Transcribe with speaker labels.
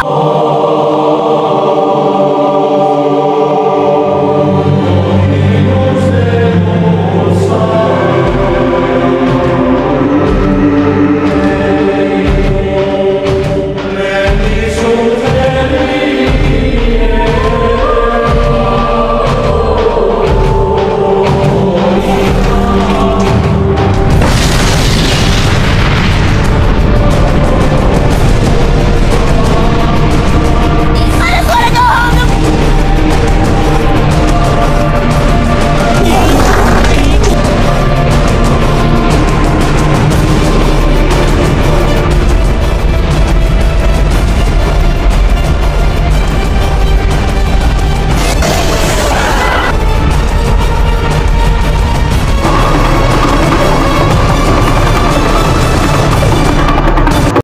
Speaker 1: Oh.